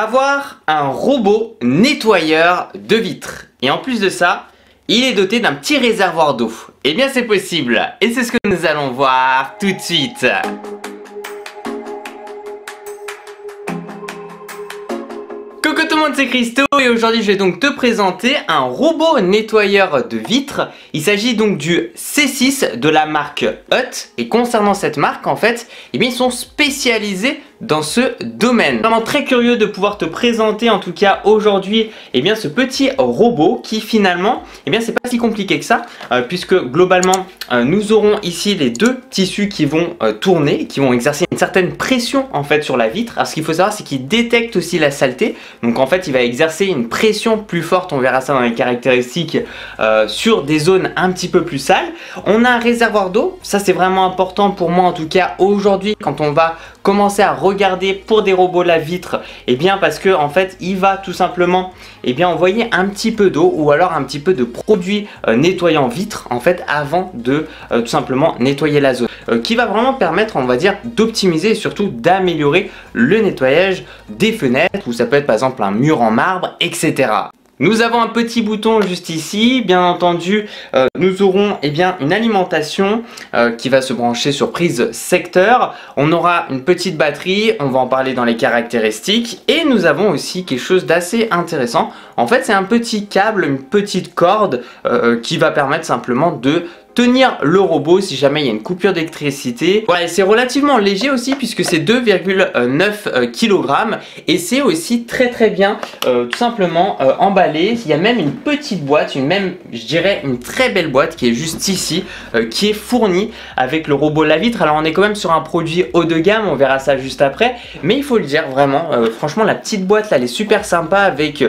avoir un robot nettoyeur de vitres. Et en plus de ça, il est doté d'un petit réservoir d'eau. Eh bien c'est possible, et c'est ce que nous allons voir tout de suite. Coucou tout le monde, c'est Christo et aujourd'hui je vais donc te présenter un robot nettoyeur de vitres. Il s'agit donc du C6 de la marque Hut et concernant cette marque en fait, eh bien, ils sont spécialisés dans ce domaine. Vraiment très curieux de pouvoir te présenter en tout cas aujourd'hui eh bien ce petit robot qui finalement eh bien c'est pas si compliqué que ça euh, puisque globalement euh, nous aurons ici les deux tissus qui vont euh, tourner qui vont exercer une certaine pression en fait sur la vitre. Alors ce qu'il faut savoir c'est qu'il détecte aussi la saleté donc en fait il va exercer une pression plus forte on verra ça dans les caractéristiques sur des zones un petit peu plus sales. On a un réservoir d'eau ça c'est vraiment important pour moi en tout cas aujourd'hui quand on va commencer à regarder pour des robots la vitre et eh bien parce que en fait il va tout simplement eh bien envoyer un petit peu d'eau ou alors un petit peu de produit euh, nettoyant vitre en fait avant de euh, tout simplement nettoyer la zone euh, qui va vraiment permettre on va dire d'optimiser et surtout d'améliorer le nettoyage des fenêtres ou ça peut être par exemple un mur en marbre etc. Nous avons un petit bouton juste ici, bien entendu euh, nous aurons eh bien, une alimentation euh, qui va se brancher sur prise secteur, on aura une petite batterie, on va en parler dans les caractéristiques. Et nous avons aussi quelque chose d'assez intéressant, en fait c'est un petit câble, une petite corde euh, qui va permettre simplement de tenir le robot si jamais il y a une coupure d'électricité. Voilà, c'est relativement léger aussi puisque c'est 2,9 kg et c'est aussi très très bien euh, tout simplement euh, emballé. Il y a même une petite boîte, une même, je dirais, une très belle boîte qui est juste ici, euh, qui est fournie avec le robot la vitre. Alors on est quand même sur un produit haut de gamme, on verra ça juste après, mais il faut le dire vraiment, franchement la petite boîte là elle est super sympa avec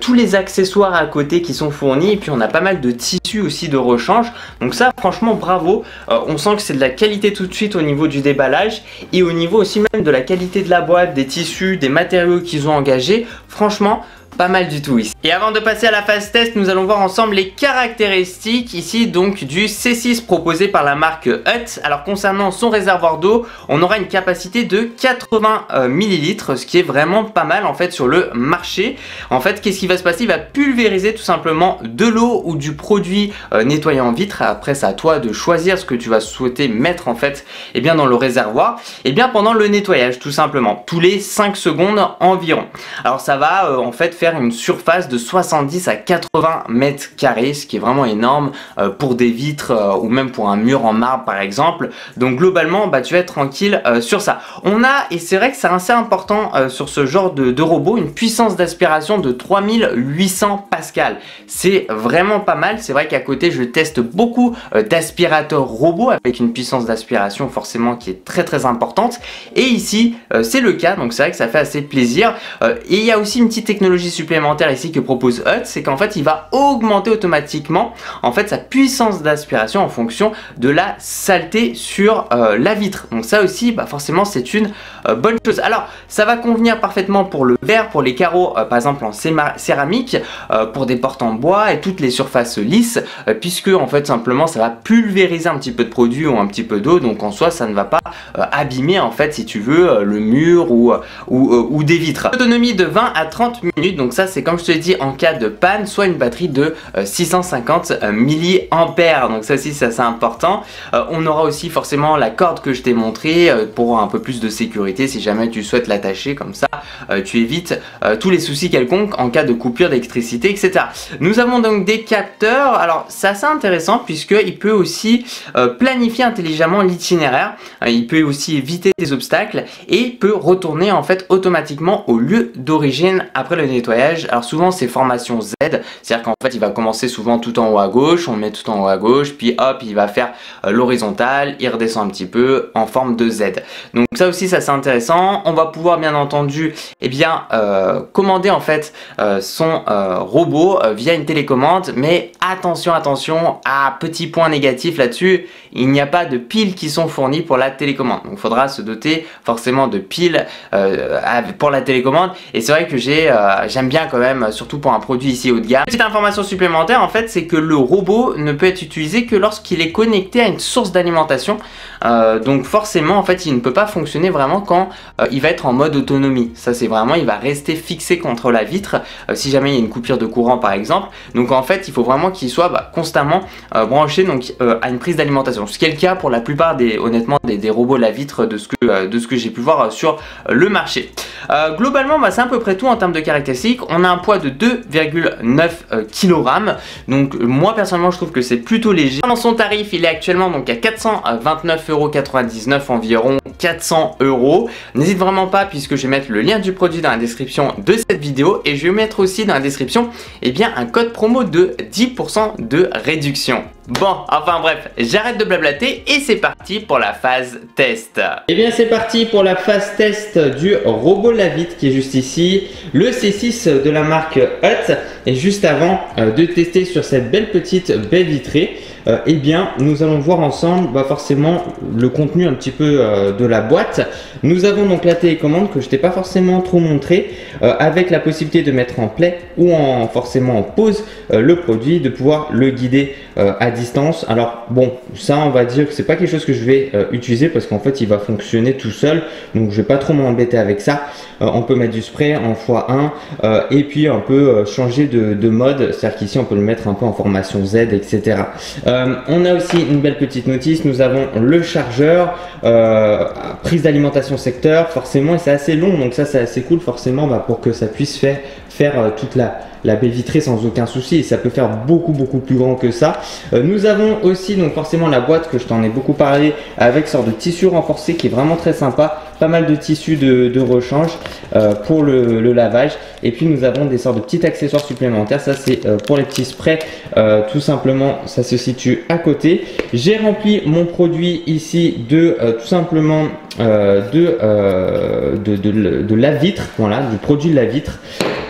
tous les accessoires à côté qui sont fournis et puis on a pas mal de tissus aussi de rechange. Donc ça franchement bravo. Euh, on sent que c'est de la qualité tout de suite au niveau du déballage et au niveau aussi même de la qualité de la boîte, des tissus, des matériaux qu'ils ont engagés. Franchement, pas mal du tout ici. Et avant de passer à la phase test, nous allons voir ensemble les caractéristiques ici donc du C6 proposé par la marque Hut. Alors concernant son réservoir d'eau, on aura une capacité de 80 euh, ml, ce qui est vraiment pas mal en fait sur le marché. En fait, qu'est-ce qui va se passer? Il va pulvériser tout simplement de l'eau ou du produit euh, nettoyant vitre. Après, c'est à toi de choisir ce que tu vas souhaiter mettre en fait eh bien, dans le réservoir. Et eh bien pendant le nettoyage tout simplement, tous les 5 secondes environ. Alors ça va euh, en fait faire une surface de 70 à 80 mètres carrés, ce qui est vraiment énorme euh, pour des vitres euh, ou même pour un mur en marbre par exemple. Donc globalement, bah, tu vas être tranquille euh, sur ça. On a, et c'est vrai que c'est assez important sur ce genre de, de robot, une puissance d'aspiration de 3800 pascal. C'est vraiment pas mal. C'est vrai qu'à côté, je teste beaucoup d'aspirateurs robots avec une puissance d'aspiration forcément qui est très très importante. Et ici, c'est le cas, donc c'est vrai que ça fait assez plaisir. et il y a aussi une petite technologie supplémentaire ici que propose Hut, c'est qu'en fait il va augmenter automatiquement en fait sa puissance d'aspiration en fonction de la saleté sur euh, la vitre. Donc ça aussi, bah forcément c'est une euh, bonne chose. Alors ça va convenir parfaitement pour le verre, pour les carreaux euh, par exemple en céramique, pour des portes en bois et toutes les surfaces lisses, puisque en fait simplement ça va pulvériser un petit peu de produit ou un petit peu d'eau, donc en soi ça ne va pas abîmer en fait si tu veux le mur ou, des vitres. Autonomie de 20 à 30 minutes, ça c'est comme je te l'ai dit en cas de panne, soit une batterie de 650 euh, mAh. Donc ça aussi c'est assez important. Euh, on aura aussi forcément la corde que je t'ai montré euh, pour un peu plus de sécurité si jamais tu souhaites l'attacher comme ça. tu évites tous les soucis quelconques en cas de coupure d'électricité, etc. Nous avons donc des capteurs. Alors c'est assez intéressant puisqu'il peut aussi planifier intelligemment l'itinéraire. il peut aussi éviter des obstacles et peut retourner en fait automatiquement au lieu d'origine après le nettoyage alors souvent c'est formation Z, c'est-à-dire qu'en fait il va commencer souvent tout en haut à gauche, on met tout en haut à gauche, puis hop il va faire euh, l'horizontale, il redescend un petit peu en forme de Z. Donc ça aussi ça c'est intéressant. On va pouvoir bien entendu eh bien euh, commander en fait euh, son robot via une télécommande, mais attention attention à petit point négatif là-dessus, il n'y a pas de piles qui sont fournies pour la télécommande. Donc il faudra se doter forcément de piles euh, pour la télécommande. Et c'est vrai que euh, j'aime bien quand même, surtout pour un produit ici haut de gamme. Petite information supplémentaire en fait, c'est que le robot ne peut être utilisé que lorsqu'il est connecté à une source d'alimentation. Euh, donc forcément en fait il ne peut pas fonctionner vraiment quand il va être en mode autonomie. Ça c'est vraiment, il va rester fixé contre la vitre si jamais il y a une coupure de courant par exemple. Donc en fait il faut vraiment qu'il soit bah, constamment branché à une prise d'alimentation. Ce qui est le cas pour la plupart des, honnêtement, des, robots la vitre de ce que, ce que j'ai pu voir sur le marché. Euh, globalement, c'est à peu près tout en termes de caractéristiques. On a un poids de 2,9 kg. Donc moi personnellement, je trouve que c'est plutôt léger. Dans son tarif, il est actuellement donc à 429,99€ environ 400 euros. N'hésite vraiment pas puisque je vais mettre le lien du produit dans la description de cette vidéo et je vais mettre aussi dans la description eh bien, un code promo de 10% de réduction. Bon, enfin bref, j'arrête de blablater et c'est parti pour la phase test. Et eh bien c'est parti pour la phase test du robot Lavite qui est juste ici, le C6 de la marque Hut. Et juste avant euh, de tester sur cette belle petite baie vitrée, euh, eh bien nous allons voir ensemble bah, forcément le contenu un petit peu euh, de la boîte. Nous avons donc la télécommande que je t'ai pas forcément trop montré avec la possibilité de mettre en play ou en forcément en pause le produit, de pouvoir le guider à distance. Alors bon, ça on va dire que c'est pas quelque chose que je vais euh, utiliser parce qu'en fait il va fonctionner tout seul. Donc je vais pas trop m'embêter avec ça. Euh, on peut mettre du spray en x1 euh, et puis on peut changer de, mode. C'est-à-dire qu'ici on peut le mettre un peu en formation Z, etc. on a aussi une belle petite notice. Nous avons le chargeur, prise d'alimentation secteur, forcément, et c'est assez long. Donc ça c'est assez cool forcément bah, pour que ça puisse faire, faire toute la la baie vitrée sans aucun souci et ça peut faire beaucoup beaucoup plus grand que ça. Euh, nous avons aussi donc forcément la boîte que je t'en ai beaucoup parlé avec sorte de tissu renforcé qui est vraiment très sympa. Pas mal de tissus de, rechange euh, pour le, lavage. Et puis nous avons des sortes de petits accessoires supplémentaires. Ça c'est euh, pour les petits sprays. tout simplement ça se situe à côté. J'ai rempli mon produit ici de tout simplement de, de, de, de, la vitre. Voilà, du produit de la vitre.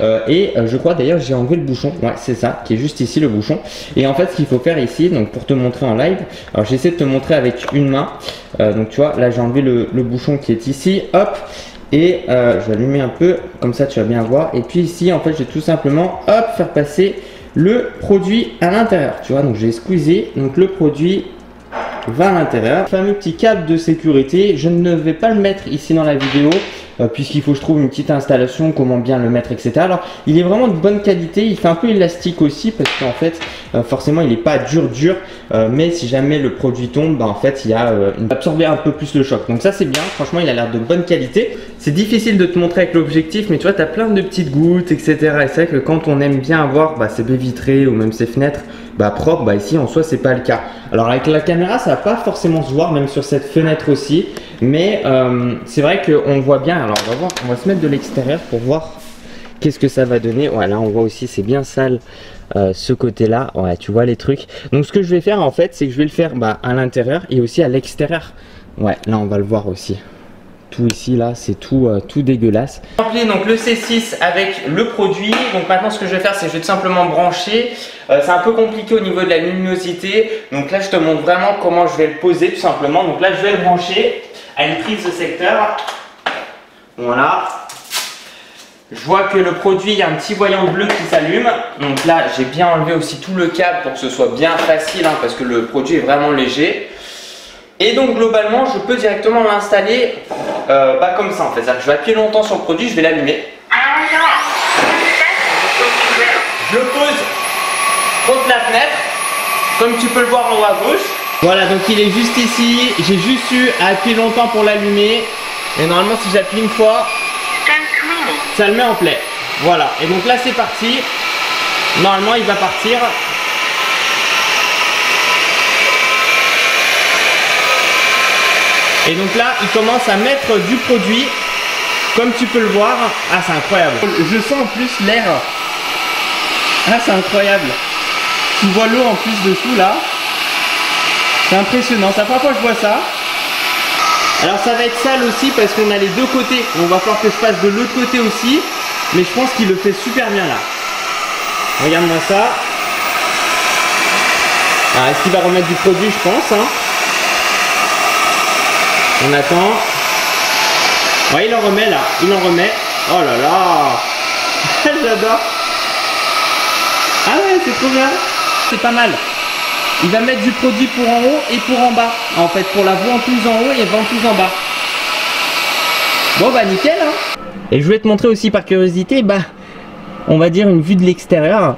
Euh, et euh, je crois d'ailleurs j'ai enlevé le bouchon, ouais c'est ça, qui est juste ici le bouchon. Et en fait ce qu'il faut faire ici, donc pour te montrer en live, alors j'essaie de te montrer avec une main. Euh, donc tu vois, là j'ai enlevé le, bouchon qui est ici, hop, et je vais allumer un peu, comme ça tu vas bien voir. Et puis ici en fait j'ai tout simplement, hop, faire passer le produit à l'intérieur, tu vois. Donc j'ai squeezé, donc le produit va à l'intérieur. Fameux petit câble de sécurité, je ne vais pas le mettre ici dans la vidéo euh, puisqu'il faut que je trouve une petite installation, comment bien le mettre, etc. Alors il est vraiment de bonne qualité, il fait un peu élastique aussi parce qu'en fait euh, forcément il n'est pas dur dur, euh, mais si jamais le produit tombe, bah, en fait il y a absorber un peu plus le choc. Donc ça c'est bien, franchement il a l'air de bonne qualité. C'est difficile de te montrer avec l'objectif, mais tu vois tu as plein de petites gouttes, etc. Et c'est vrai que quand on aime bien avoir bah, ces baies vitrées ou même ces fenêtres bah, propres, bah, ici en soi c'est pas le cas. Alors avec la caméra ça va pas forcément se voir, même sur cette fenêtre aussi. Mais euh, c'est vrai qu'on voit bien. Alors on va voir, on va se mettre de l'extérieur pour voir qu'est-ce que ça va donner. Voilà, on voit aussi c'est bien sale euh, ce côté-là. Ouais, tu vois les trucs. Donc ce que je vais faire en fait, c'est que je vais le faire bah, à l'intérieur et aussi à l'extérieur. Ouais, là on va le voir aussi. Tout ici là, c'est tout, euh, tout dégueulasse. Rempli donc le C6 avec le produit. Donc maintenant ce que je vais faire, c'est que je vais tout simplement brancher. c'est un peu compliqué au niveau de la luminosité. Donc là je te montre vraiment comment je vais le poser tout simplement. Donc là je vais le brancher à une prise de secteur. Voilà. Je vois que le produit, il y a un petit voyant bleu qui s'allume. Donc là, j'ai bien enlevé aussi tout le câble pour que ce soit bien facile hein, parce que le produit est vraiment léger. Et donc globalement, je peux directement l'installer euh, pas comme ça en fait. Que je vais appuyer longtemps sur le produit, je vais l'allumer. Je pose contre la fenêtre, comme tu peux le voir en haut à gauche. Voilà, donc il est juste ici. J'ai juste eu à appuyer longtemps pour l'allumer. Et normalement, si j'appuie une fois, ça le met en play. Voilà, et donc là, c'est parti. Normalement, il va partir. Et donc là, il commence à mettre du produit. Comme tu peux le voir. Ah, c'est incroyable. Je sens en plus l'air. Ah, c'est incroyable. Tu vois l'eau en plus dessous là. C'est impressionnant, c'est la première fois que je vois ça. Alors ça va être sale aussi parce qu'on a les deux côtés. On va falloir que je fasse de l'autre côté aussi. Mais je pense qu'il le fait super bien là. Regarde-moi ça. Alors est-ce qu'il va remettre du produit je pense hein? On attend. Ouais, il en remet là. Il en remet. Oh là là. J'adore. Ah ouais, c'est trop bien. C'est pas mal. Il va mettre du produit pour en haut et pour en bas. En fait, pour la ventouse en haut et ventouse en bas. Bon bah nickel hein. Et je voulais te montrer aussi par curiosité, bah, on va dire une vue de l'extérieur.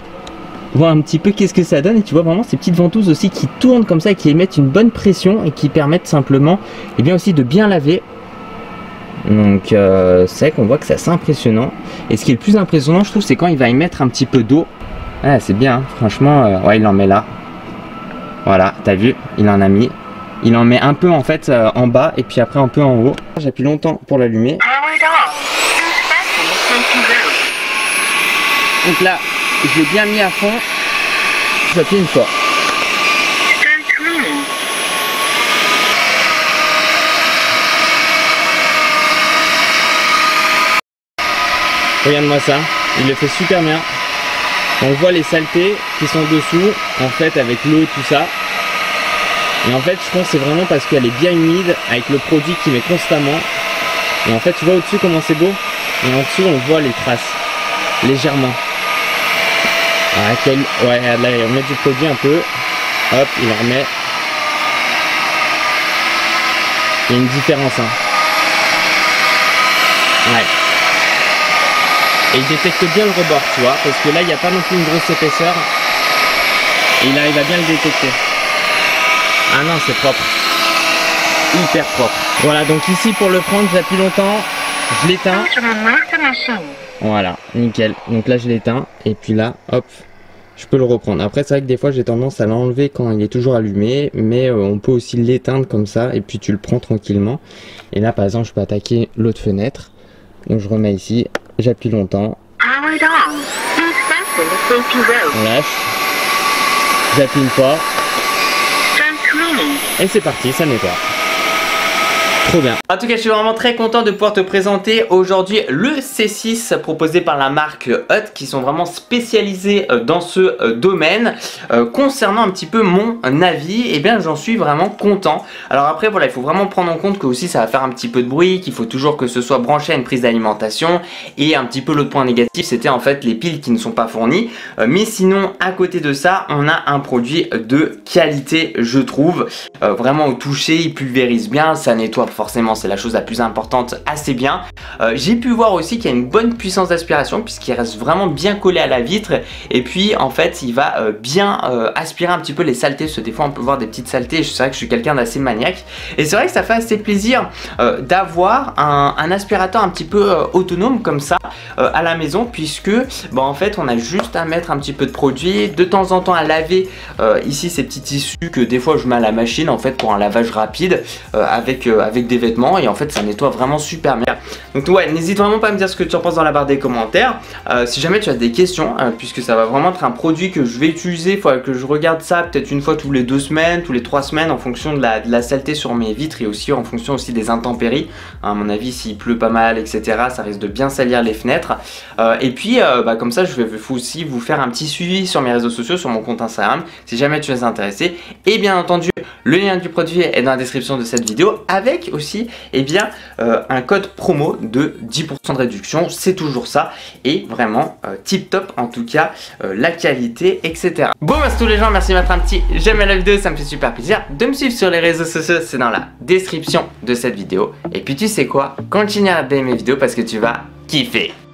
Voir un petit peu qu'est-ce que ça donne. Et tu vois vraiment ces petites ventouses aussi qui tournent comme ça et qui émettent une bonne pression et qui permettent simplement, et eh bien aussi de bien laver. Donc euh, c'est vrai qu'on voit que c'est assez impressionnant. Et ce qui est le plus impressionnant, je trouve, c'est quand il va y mettre un petit peu d'eau. Ah, c'est bien, hein. franchement, euh, ouais, il en met là. Voilà, t'as vu, il en a mis. Il en met un peu en fait euh, en bas et puis après un peu en haut. J'appuie longtemps pour l'allumer. Donc là, je l'ai bien mis à fond. J'appuie une fois. Regarde-moi ça, il le fait super bien. On voit les saletés qui sont dessous, en fait avec l'eau et tout ça. Et en fait, je pense que c'est vraiment parce qu'elle est bien humide avec le produit qui met constamment. Et en fait, tu vois au-dessus comment c'est beau? Et en dessous, on voit les traces, légèrement. Ah. Ouais, là, on met du produit un peu. Hop, il en remet. Il y a une différence. Hein. Ouais. Et il détecte bien le rebord, tu vois, parce que là, il n'y a pas non plus une grosse épaisseur. Et il arrive à bien le détecter. Ah non, c'est propre. Hyper propre. Voilà, donc ici, pour le prendre, j'appuie longtemps. Je l'éteins. Voilà, nickel. Donc là, je l'éteins. Et puis là, hop, je peux le reprendre. Après, c'est vrai que des fois, j'ai tendance à l'enlever quand il est toujours allumé. Mais euh, on peut aussi l'éteindre comme ça. Et puis, tu le prends tranquillement. Et là, par exemple, je peux attaquer l'autre fenêtre. Donc, je remets ici. J'appuie longtemps. On lâche. J'appuie une fois. Et c'est parti, ça nettoie. En tout cas, je suis vraiment très content de pouvoir te présenter aujourd'hui le C6 proposé par la marque Hut qui sont vraiment spécialisés euh, dans ce euh, domaine. Euh, concernant un petit peu mon avis, et eh bien j'en suis vraiment content. Alors après, voilà, il faut vraiment prendre en compte que aussi ça va faire un petit peu de bruit, qu'il faut toujours que ce soit branché à une prise d'alimentation. Et un petit peu l'autre point négatif, c'était en fait les piles qui ne sont pas fournies. mais sinon, à côté de ça, on a un produit de qualité, je trouve. vraiment au toucher, il pulvérise bien, ça nettoie forcément c'est la chose la plus importante assez bien. Euh, j'ai pu voir aussi qu'il y a une bonne puissance d'aspiration puisqu'il reste vraiment bien collé à la vitre et puis en fait il va euh, bien euh, aspirer un petit peu les saletés parce que des fois on peut voir des petites saletés, c'est vrai que je suis quelqu'un d'assez maniaque et c'est vrai que ça fait assez plaisir d'avoir un, aspirateur un petit peu autonome comme ça à la maison puisque bon, en fait on a juste à mettre un petit peu de produit, de temps en temps à laver ici ces petits tissus que des fois je mets à la machine en fait pour un lavage rapide avec, avec des vêtements et en fait ça nettoie vraiment super bien. Donc ouais, n'hésite vraiment pas à me dire ce que tu en penses dans la barre des commentaires. Euh, si jamais tu as des questions, euh, puisque ça va vraiment être un produit que je vais utiliser, il faudra que je regarde ça peut-être une fois tous les deux semaines, tous les trois semaines en fonction de la, saleté sur mes vitres et aussi en fonction aussi des intempéries. à mon avis, s'il pleut pas mal, etc., ça risque de bien salir les fenêtres. Euh, et puis, bah, comme ça, je vais aussi vous faire un petit suivi sur mes réseaux sociaux, sur mon compte Instagram, si jamais tu es intéressé. Et bien entendu, le lien du produit est dans la description de cette vidéo avec aussi eh bien, euh, un code promo de 10% de réduction. C'est toujours ça. Et vraiment euh, tip top en tout cas euh, la qualité etc. Bon merci tous les gens, merci de mettre un petit j'aime à la vidéo, ça me fait super plaisir. De me suivre sur les réseaux sociaux, c'est dans la description de cette vidéo. Et puis tu sais quoi, continue à regarder mes vidéos parce que tu vas kiffer.